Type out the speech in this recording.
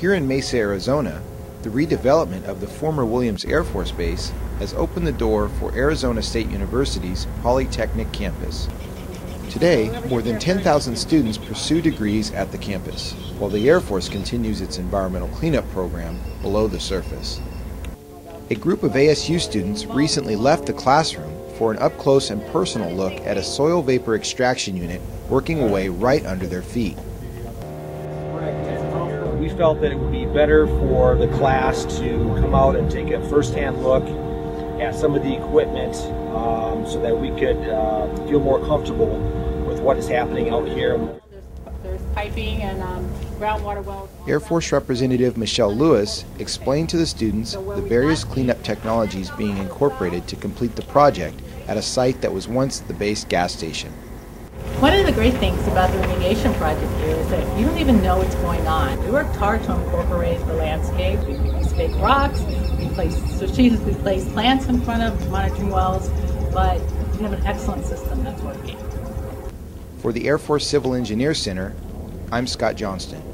Here in Mesa, Arizona, the redevelopment of the former Williams Air Force Base has opened the door for Arizona State University's Polytechnic campus. Today, more than 10,000 students pursue degrees at the campus, while the Air Force continues its environmental cleanup program below the surface. A group of ASU students recently left the classroom for an up close and personal look at a soil vapor extraction unit working away right under their feet felt that it would be better for the class to come out and take a first-hand look at some of the equipment um, so that we could uh, feel more comfortable with what is happening out here. There's, piping and um, groundwater wells. Air Force Representative Michelle Lewis explained to the students the various cleanup technologies being incorporated to complete the project at a site that was once the base gas station. One of the great things about the remediation project here is that you don't even know what's going on. We worked hard to incorporate the landscape. We placed fake rocks, we placed strategically placed plants in front of monitoring wells, but we have an excellent system that's working. For the Air Force Civil Engineer Center, I'm Scott Johnston.